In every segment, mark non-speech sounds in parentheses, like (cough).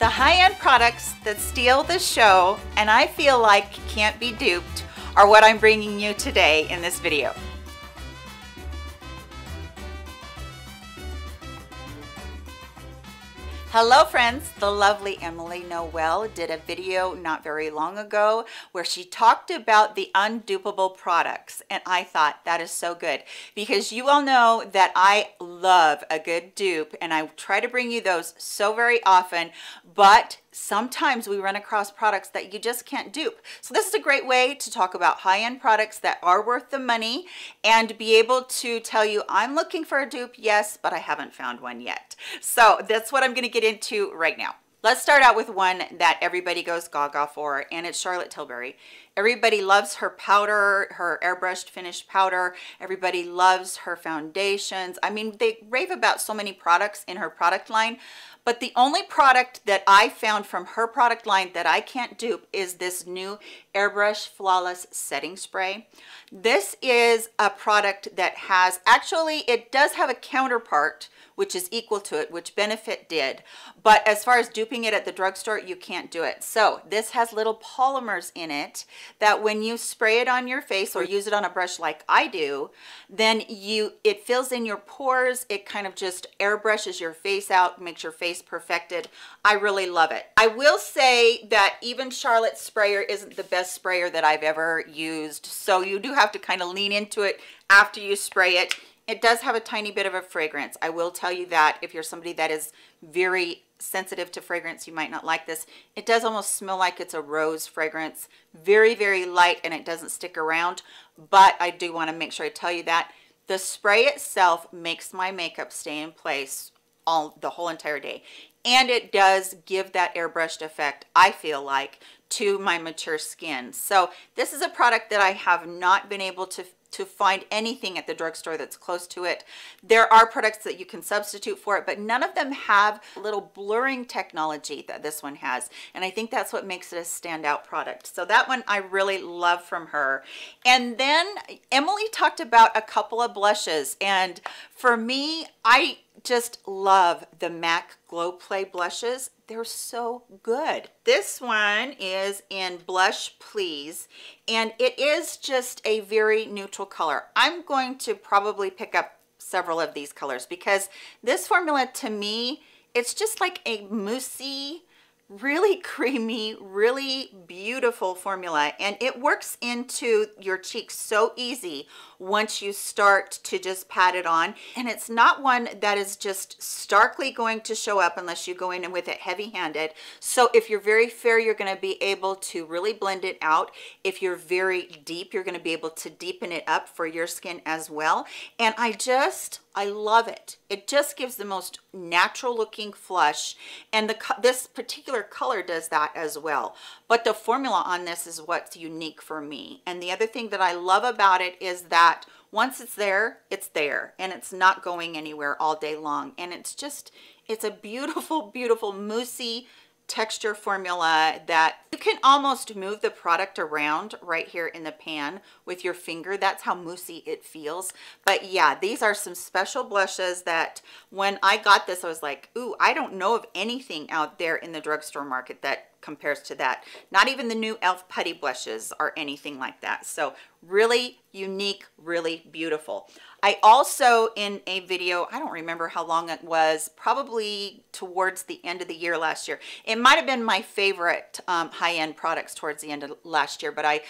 The high-end products that steal the show and I feel like can't be duped are what I'm bringing you today in this video. Hello friends, the lovely Emily Noel did a video not very long ago where she talked about the undupable products and I thought that is so good because you all know that I love a good dupe and I try to bring you those so very often but sometimes we run across products that you just can't dupe. So this is a great way to talk about high-end products that are worth the money and be able to tell you, I'm looking for a dupe, yes, but I haven't found one yet. So that's what I'm gonna get into right now. Let's start out with one that everybody goes gaga for, and it's Charlotte Tilbury. Everybody loves her powder, her airbrushed finished powder. Everybody loves her foundations. I mean, they rave about so many products in her product line, but the only product that I found from her product line that I can't dupe is this new Airbrush Flawless Setting Spray. This is a product that has, actually it does have a counterpart which is equal to it, which Benefit did. But as far as duping it at the drugstore, you can't do it. So this has little polymers in it that when you spray it on your face or use it on a brush like I do, then you it fills in your pores. It kind of just airbrushes your face out, makes your face perfected. I really love it. I will say that even Charlotte's sprayer isn't the best sprayer that I've ever used. So you do have to kind of lean into it after you spray it it does have a tiny bit of a fragrance. I will tell you that if you're somebody that is very sensitive to fragrance, you might not like this. It does almost smell like it's a rose fragrance. Very, very light and it doesn't stick around, but I do want to make sure I tell you that. The spray itself makes my makeup stay in place all the whole entire day. And it does give that airbrushed effect, I feel like, to my mature skin. So this is a product that I have not been able to to find anything at the drugstore that's close to it. There are products that you can substitute for it, but none of them have little blurring technology that this one has. And I think that's what makes it a standout product. So that one I really love from her. And then Emily talked about a couple of blushes. And for me, I just love the MAC Glow Play blushes. They're so good. This one is in Blush Please, and it is just a very neutral color. I'm going to probably pick up several of these colors because this formula to me, it's just like a moussey, really (laughs) creamy, really beautiful formula. And it works into your cheeks so easy once you start to just pat it on. And it's not one that is just starkly going to show up unless you go in with it heavy-handed. So if you're very fair, you're gonna be able to really blend it out. If you're very deep, you're gonna be able to deepen it up for your skin as well. And I just, I love it. It just gives the most natural looking flush. And the this particular color does that as well. But the formula on this is what's unique for me. And the other thing that I love about it is that that once it's there, it's there and it's not going anywhere all day long. And it's just, it's a beautiful, (laughs) beautiful moussey texture formula that you can almost move the product around right here in the pan with your finger. That's how moussey it feels. But yeah, these are some special blushes that when I got this, I was like, ooh, I don't know of anything out there in the drugstore market that compares to that. Not even the new e.l.f. Putty blushes are anything like that. So really unique, really beautiful. I also, in a video, I don't remember how long it was, probably towards the end of the year last year. It might have been my favorite um, high-end products towards the end of last year, but I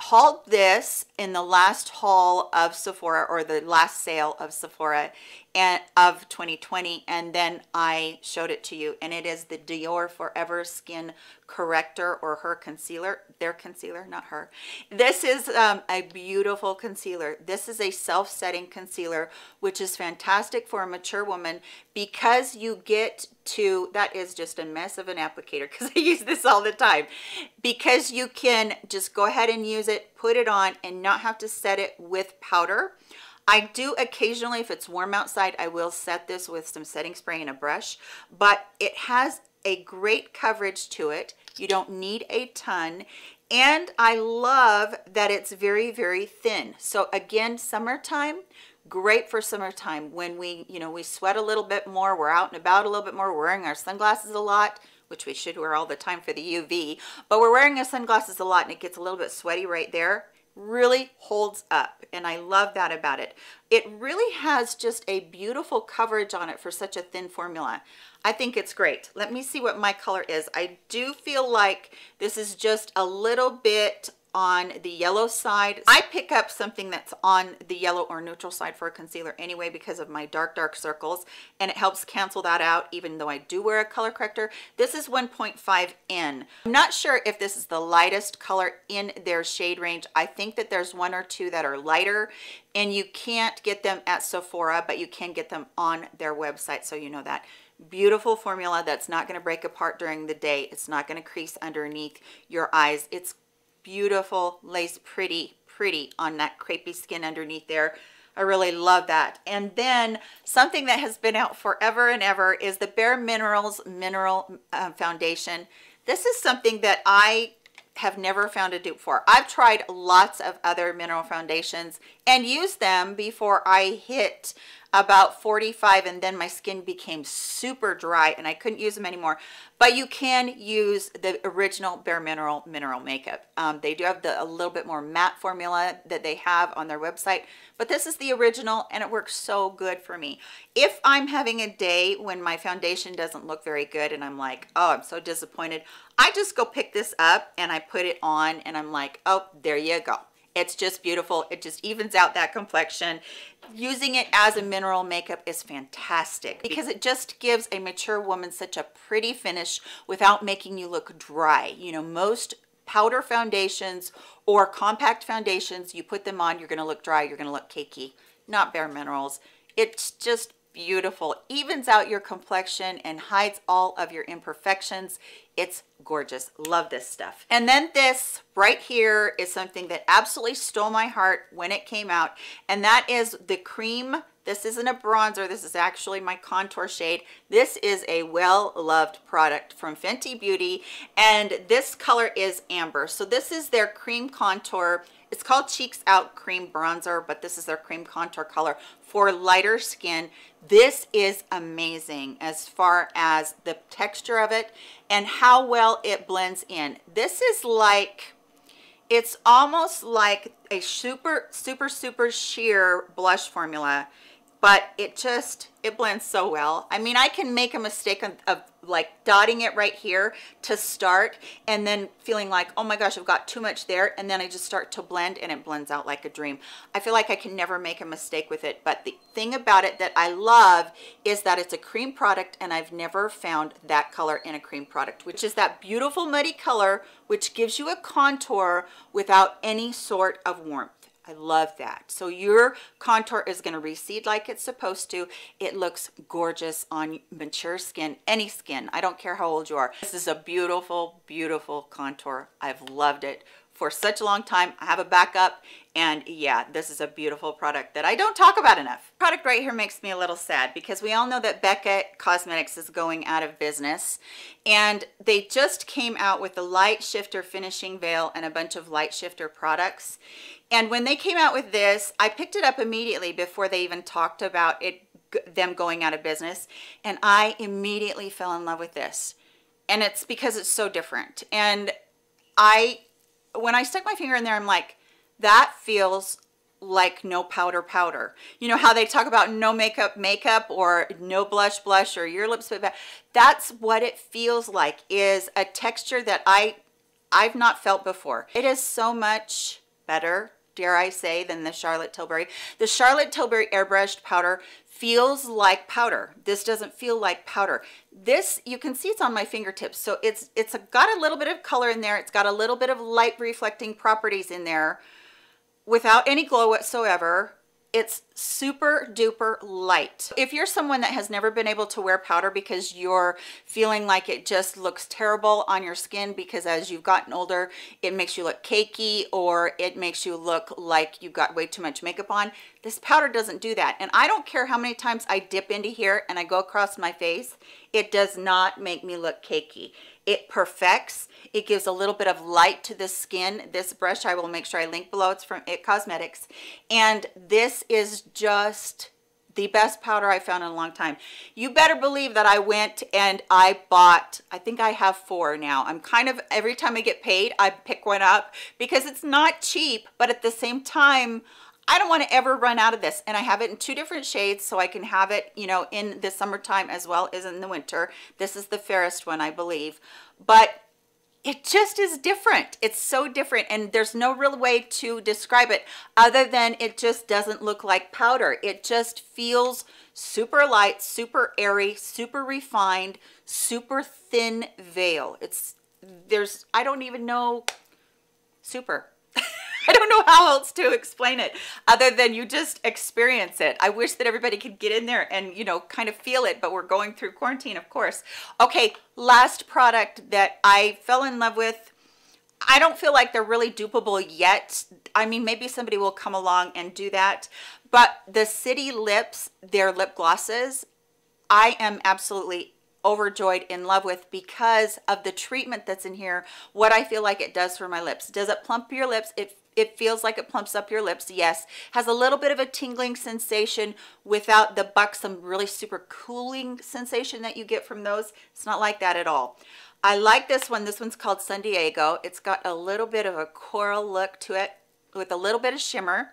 hauled this in the last haul of Sephora or the last sale of Sephora and of 2020 and then I showed it to you. And it is the Dior Forever Skin Corrector or her concealer their concealer not her. This is um, a beautiful concealer. This is a self-setting concealer which is fantastic for a mature woman because you get to that is just a mess of an applicator (laughs) because I use this all the time. Because you can just go ahead and use it put it on and not have to set it with powder I do occasionally, if it's warm outside, I will set this with some setting spray and a brush, but it has a great coverage to it. You don't need a ton. And I love that it's very, very thin. So again, summertime, great for summertime when we, you know, we sweat a little bit more, we're out and about a little bit more, wearing our sunglasses a lot. which we should wear all the time for the UV, but we're wearing our sunglasses a lot and it gets a little bit sweaty right there really holds up and I love that about it. It really has just a beautiful coverage on it for such a thin formula. I think it's great. Let me see what my color is. I do feel like this is just a little bit on the yellow side. I pick up something that's on the yellow or neutral side for a concealer anyway because of my dark, dark circles, and it helps cancel that out even though I do wear a color corrector. This is 1.5N. I'm not sure if this is the lightest color in their shade range. I think that there's one or two that are lighter, and you can't get them at Sephora, but you can get them on their website, so you know that beautiful formula that's not going to break apart during the day. It's not going to crease underneath your eyes. It's beautiful, lace, pretty, pretty on that crepey skin underneath there. I really love that. And then something that has been out forever and ever is the Bare Minerals Mineral uh, Foundation. This is something that I have never found a dupe for. I've tried lots of other mineral foundations and used them before I hit about 45 and then my skin became super dry and I couldn't use them anymore. But you can use the original Bare Mineral mineral makeup. Um, they do have the, a little bit more matte formula that they have on their website, but this is the original and it works so good for me. If I'm having a day when my foundation doesn't look very good and I'm like, oh, I'm so disappointed, I just go pick this up and I put it on and I'm like, oh, there you go. It's just beautiful. It just evens out that complexion. Using it as a mineral makeup is fantastic because it just gives a mature woman such a pretty finish without making you look dry. You know, most powder foundations or compact foundations, you put them on, you're going to look dry, you're going to look cakey. Not Bare Minerals. It's just beautiful. Evens out your complexion and hides all of your imperfections. It's gorgeous. Love this stuff. And then this right here is something that absolutely stole my heart when it came out. And that is the cream. This isn't a bronzer. This is actually my contour shade. This is a well-loved product from Fenty Beauty. And this color is Amber. So this is their cream contour it's called Cheeks Out Cream Bronzer, but this is their cream contour color for lighter skin. This is amazing as far as the texture of it and how well it blends in. This is like, it's almost like a super, super, super sheer blush formula but it just it blends so well. I mean i can make a mistake of, of, like dotting it right here to start and then feeling like oh my gosh i've got too much there and then i just start to blend and it blends out like a dream. I feel like i can never make a mistake with it but the thing about it that i love is that it's a cream product and i've never found that color in a cream product which is that beautiful muddy color which gives you a contour without any sort of warmth I love that. So your contour is going to recede like it's supposed to. It looks gorgeous on mature skin, any skin. I don't care how old you are. This is a beautiful, beautiful contour. I've loved it for such a long time. I have a backup and yeah, this is a beautiful product that I don't talk about enough. Product right here makes me a little sad because we all know that Becca Cosmetics is going out of business and they just came out with the Light Shifter Finishing Veil and a bunch of Light Shifter products. And when they came out with this, I picked it up immediately before they even talked about it them going out of business and I immediately fell in love with this and it's because it's so different and I when I stuck my finger in there, I'm like, that feels like no powder powder. You know how they talk about no makeup makeup or no blush blush or your lips but that's what it feels like is a texture that I I've not felt before. It is so much better dare I say, than the Charlotte Tilbury. The Charlotte Tilbury airbrushed powder feels like powder. This doesn't feel like powder. This, you can see it's on my fingertips. So it's it's got a little bit of color in there. It's got a little bit of light reflecting properties in there without any glow whatsoever. It's super duper light. If you're someone that has never been able to wear powder because you're feeling like it just looks terrible on your skin because as you've gotten older, it makes you look cakey or it makes you look like you've got way too much makeup on, this powder doesn't do that. And I don't care how many times I dip into here and I go across my face, it does not make me look cakey. It perfects. It gives a little bit of light to the skin. This brush, I will make sure I link below. It's from IT Cosmetics. And this is just the best powder I found in a long time. You better believe that I went and I bought, I think I have four now. I'm kind of, every time I get paid, I pick one up because it's not cheap, but at the same time, I don't want to ever run out of this. And I have it in two different shades so I can have it, you know, in the summertime as well as in the winter. This is the fairest one, I believe. But it just is different. It's so different and there's no real way to describe it other than it just doesn't look like powder. It just feels super light, super airy, super refined, super thin veil. It's, there's, I don't even know, super. (laughs) I don't know how else to explain it other than you just experience it. I wish that everybody could get in there and, you know, kind of feel it, but we're going through quarantine, of course. Okay, last product that I fell in love with. I don't feel like they're really dupable yet. I mean, maybe somebody will come along and do that. But the City Lips, their lip glosses, I am absolutely overjoyed in love with because of the treatment that's in here what I feel like it does for my lips does it plump your lips it it feels like it plumps up your lips yes has a little bit of a tingling sensation without the buxom really super cooling sensation that you get from those. It's not like that at all. I like this one. This one's called San Diego. It's got a little bit of a coral look to it with a little bit of shimmer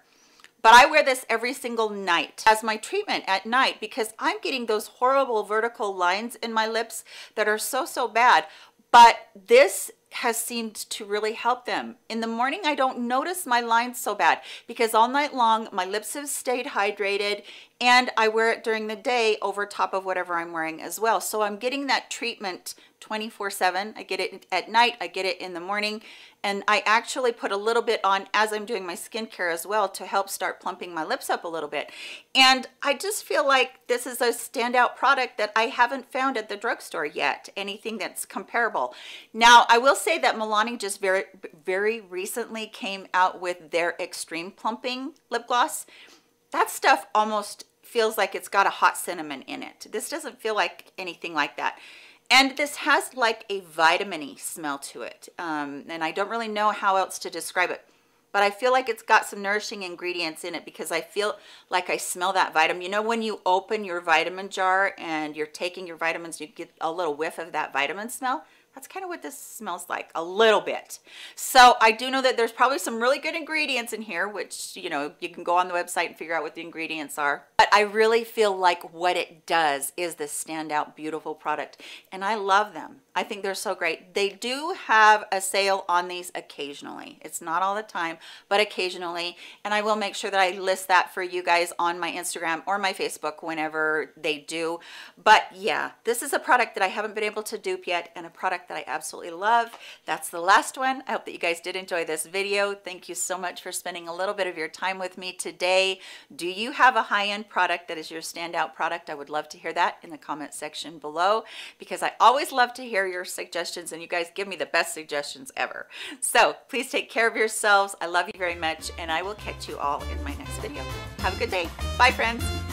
but I wear this every single night as my treatment at night because I'm getting those horrible vertical lines in my lips that are so so bad. But this has seemed to really help them. In the morning, I don't notice my lines so bad because all night long, my lips have stayed hydrated and I wear it during the day over top of whatever I'm wearing as well. So I'm getting that treatment 24 7. I get it at night, I get it in the morning, and I actually put a little bit on as I'm doing my skincare as well to help start plumping my lips up a little bit. And I just feel like this is a standout product that I haven't found at the drugstore yet, anything that's comparable. Now, I will say that Milani just very, very recently came out with their Extreme Plumping lip gloss. That stuff almost feels like it's got a hot cinnamon in it. This doesn't feel like anything like that. And this has like a vitamin smell to it. Um, and I don't really know how else to describe it. But I feel like it's got some nourishing ingredients in it because I feel like I smell that vitamin. You know when you open your vitamin jar and you're taking your vitamins, you get a little whiff of that vitamin smell? That's kind of what this smells like, a little bit. So I do know that there's probably some really good ingredients in here, which, you know, you can go on the website and figure out what the ingredients are. But I really feel like what it does is this standout, beautiful product. And I love them. I think they're so great. They do have a sale on these occasionally. It's not all the time, but occasionally. And I will make sure that I list that for you guys on my Instagram or my Facebook whenever they do. But yeah, this is a product that I haven't been able to dupe yet and a product that I absolutely love. That's the last one. I hope that you guys did enjoy this video. Thank you so much for spending a little bit of your time with me today. Do you have a high-end product that is your standout product? I would love to hear that in the comment section below because I always love to hear your suggestions and you guys give me the best suggestions ever. So please take care of yourselves. I love you very much and I will catch you all in my next video. Have a good day. Bye friends.